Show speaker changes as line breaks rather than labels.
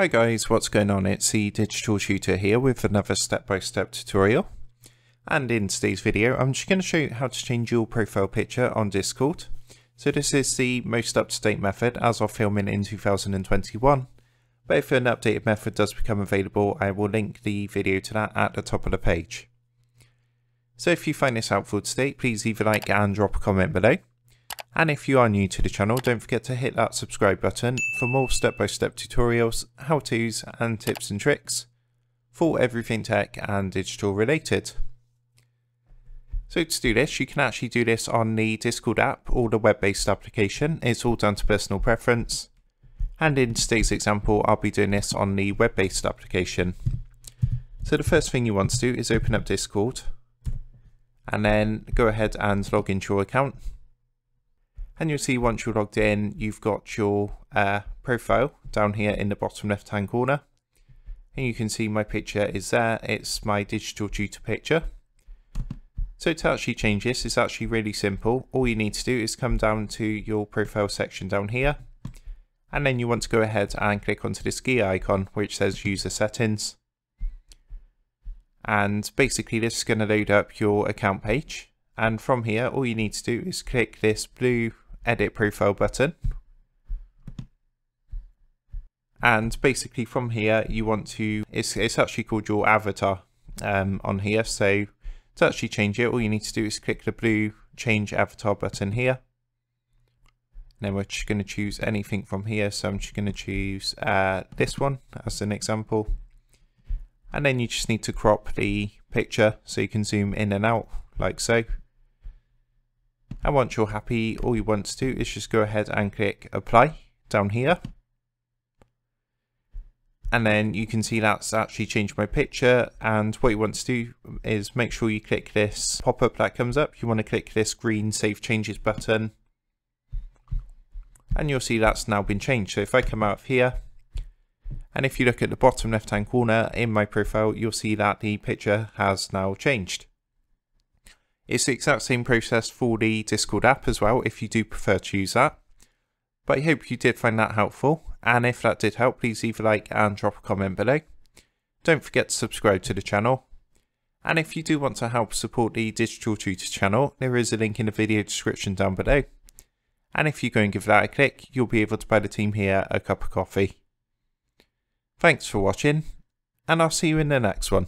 Hi guys, what's going on? It's the Digital Tutor here with another step-by-step -step tutorial. And in today's video, I'm just going to show you how to change your profile picture on Discord. So this is the most up-to-date method as of filming in 2021. But if an updated method does become available, I will link the video to that at the top of the page. So if you find this helpful today, please leave a like and drop a comment below. And if you are new to the channel, don't forget to hit that subscribe button for more step-by-step -step tutorials, how-tos and tips and tricks for everything tech and digital related. So to do this, you can actually do this on the Discord app or the web-based application. It's all down to personal preference. And in today's example, I'll be doing this on the web-based application. So the first thing you want to do is open up Discord and then go ahead and log into your account and you'll see once you're logged in you've got your uh, profile down here in the bottom left hand corner. And you can see my picture is there. It's my digital tutor picture. So to actually change this it's actually really simple. All you need to do is come down to your profile section down here. And then you want to go ahead and click onto this gear icon which says user settings. And basically this is going to load up your account page. And from here all you need to do is click this blue edit profile button. And basically from here, you want to, it's, it's actually called your avatar um, on here. So to actually change it, all you need to do is click the blue change avatar button here. And then we're just going to choose anything from here. So I'm just going to choose uh, this one as an example. And then you just need to crop the picture so you can zoom in and out like so. And once you're happy, all you want to do is just go ahead and click apply down here. And then you can see that's actually changed my picture. And what you want to do is make sure you click this pop-up that comes up. You want to click this green save changes button. And you'll see that's now been changed. So if I come out of here, and if you look at the bottom left hand corner in my profile, you'll see that the picture has now changed. It's the exact same process for the Discord app as well, if you do prefer to use that. But I hope you did find that helpful, and if that did help, please leave a like and drop a comment below. Don't forget to subscribe to the channel. And if you do want to help support the Digital Tutor channel, there is a link in the video description down below. And if you go and give that a click, you'll be able to buy the team here a cup of coffee. Thanks for watching, and I'll see you in the next one.